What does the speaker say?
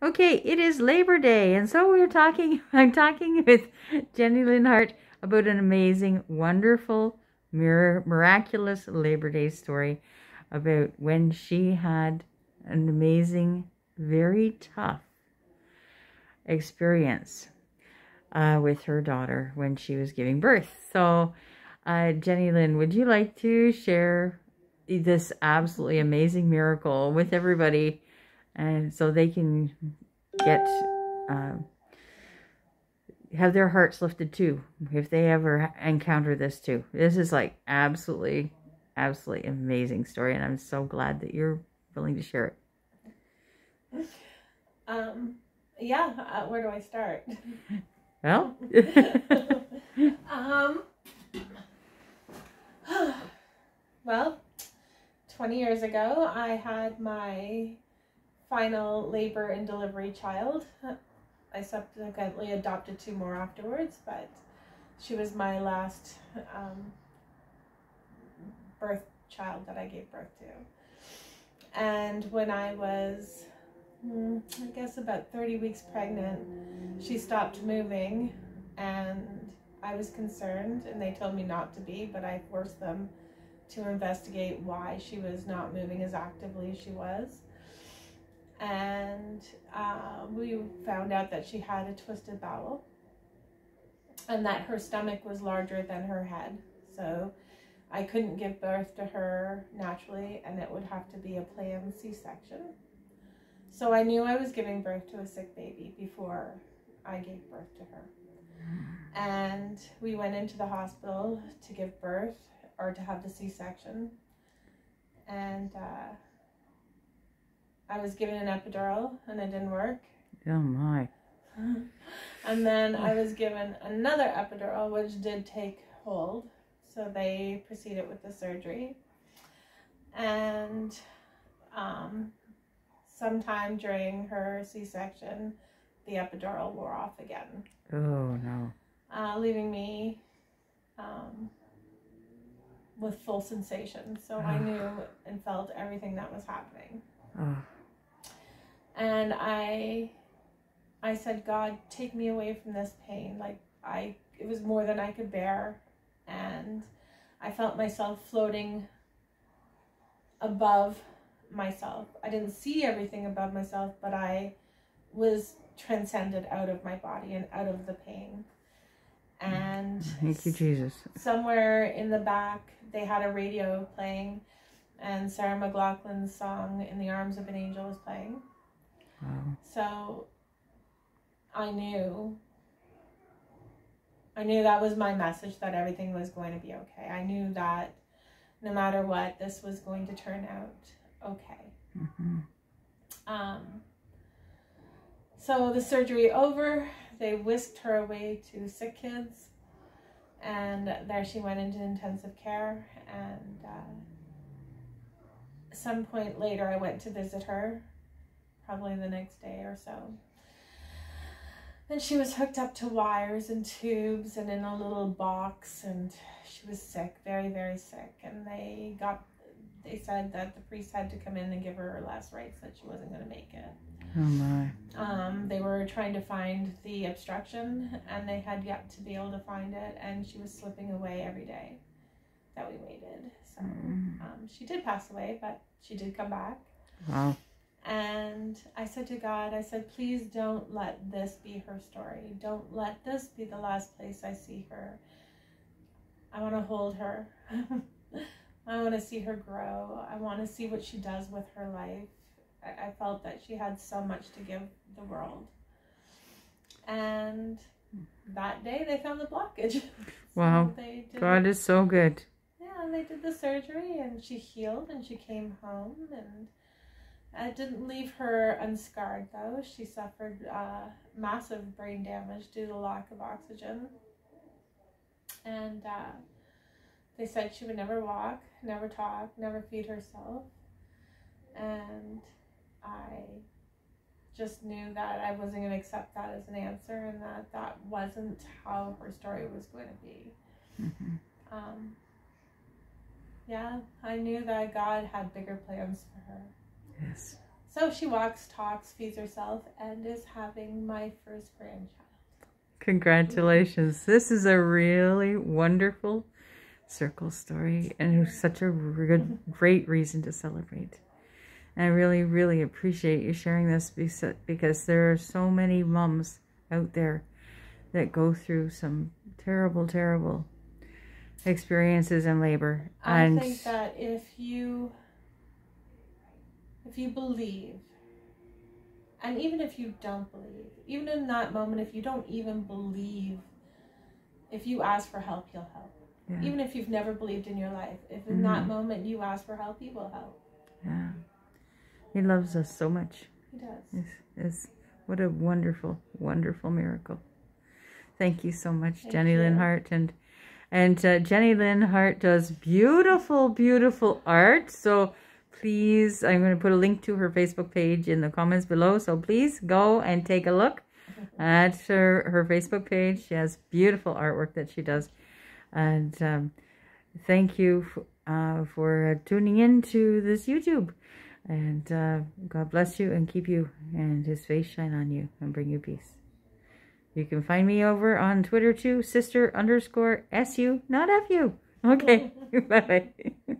Okay, it is Labor Day, and so we're talking. I'm talking with Jenny Lynn Hart about an amazing, wonderful, mir- miraculous Labor Day story about when she had an amazing, very tough experience uh, with her daughter when she was giving birth. So, uh, Jenny Lynn, would you like to share this absolutely amazing miracle with everybody? And so they can get uh, have their hearts lifted too if they ever encounter this too. This is like absolutely, absolutely amazing story, and I'm so glad that you're willing to share it. Um, yeah. Uh, where do I start? Well. um. Well, 20 years ago, I had my final labor and delivery child. I subsequently adopted two more afterwards, but she was my last um, birth child that I gave birth to. And when I was, hmm, I guess, about 30 weeks pregnant, she stopped moving, and I was concerned, and they told me not to be, but I forced them to investigate why she was not moving as actively as she was and uh, we found out that she had a twisted bowel and that her stomach was larger than her head. So I couldn't give birth to her naturally, and it would have to be a planned C section. So I knew I was giving birth to a sick baby before I gave birth to her. And we went into the hospital to give birth or to have the C section. And uh, I was given an epidural and it didn't work. Oh my. and then I was given another epidural which did take hold. So they proceeded with the surgery. And um, sometime during her C section, the epidural wore off again. Oh no. Uh, leaving me um, with full sensation. So I knew and felt everything that was happening. Oh and I I said, God, take me away from this pain. Like I it was more than I could bear and I felt myself floating above myself. I didn't see everything above myself, but I was transcended out of my body and out of the pain. And thank you, Jesus. Somewhere in the back, they had a radio playing, and Sarah McLachlan's song "In the Arms of an Angel" was playing. Wow. So I knew I knew that was my message that everything was going to be okay. I knew that no matter what, this was going to turn out okay. Mm-hmm. Um, so the surgery over, they whisked her away to sick kids, and there she went into intensive care. And uh, some point later, I went to visit her probably the next day or so. And she was hooked up to wires and tubes and in a little box and she was sick, very, very sick. And they got, they said that the priest had to come in and give her her last rites that she wasn't going to make it. Oh my. Um, they were trying to find the obstruction and they had yet to be able to find it. And she was slipping away every day that we waited. So mm. um, she did pass away, but she did come back. Wow. And I said to God, I said, please don't let this be her story. Don't let this be the last place I see her. I want to hold her. I want to see her grow. I want to see what she does with her life. I, I felt that she had so much to give the world. And that day they found the blockage. Wow. so God is so good. Yeah, and they did the surgery and she healed and she came home and it didn't leave her unscarred though. She suffered uh, massive brain damage due to lack of oxygen. And uh, they said she would never walk, never talk, never feed herself. And I just knew that I wasn't going to accept that as an answer and that that wasn't how her story was going to be. Mm-hmm. Um, yeah, I knew that God had bigger plans for her. Yes. So she walks, talks, feeds herself, and is having my first grandchild. Congratulations. This is a really wonderful circle story and it was such a good, great reason to celebrate. And I really, really appreciate you sharing this because there are so many mums out there that go through some terrible, terrible experiences in labor. I and think that if you if you believe and even if you don't believe, even in that moment, if you don't even believe, if you ask for help, he'll help. Yeah. Even if you've never believed in your life, if in mm-hmm. that moment you ask for help, he will help. Yeah. He loves us so much. He does. It's, it's, what a wonderful, wonderful miracle. Thank you so much, Thank Jenny you. Lynn Hart. And and uh, Jenny Lynn Hart does beautiful, beautiful art. So please, I'm going to put a link to her Facebook page in the comments below. So please go and take a look at her, her Facebook page. She has beautiful artwork that she does. And um, thank you uh, for tuning in to this YouTube. And uh, God bless you and keep you and his face shine on you and bring you peace. You can find me over on Twitter too, sister underscore SU, not FU. Okay, bye-bye.